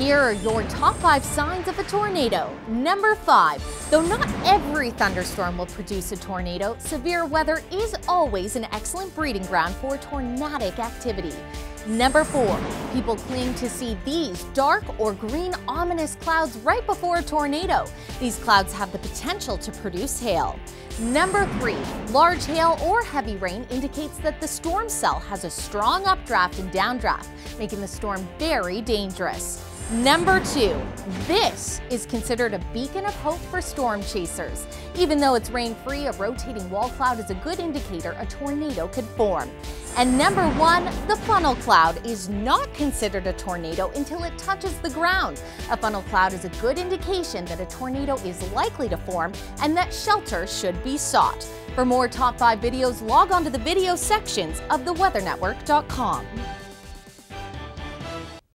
Here are your top five signs of a tornado. Number five, though not every thunderstorm will produce a tornado, severe weather is always an excellent breeding ground for tornadic activity. Number four, people claim to see these dark or green ominous clouds right before a tornado. These clouds have the potential to produce hail. Number three, large hail or heavy rain indicates that the storm cell has a strong updraft and downdraft, making the storm very dangerous. Number two, this is considered a beacon of hope for storm chasers. Even though it's rain-free, a rotating wall cloud is a good indicator a tornado could form. And number one, the funnel cloud is not considered a tornado until it touches the ground. A funnel cloud is a good indication that a tornado is likely to form and that shelter should be sought. For more top 5 videos, log on to the video sections of theweathernetwork.com.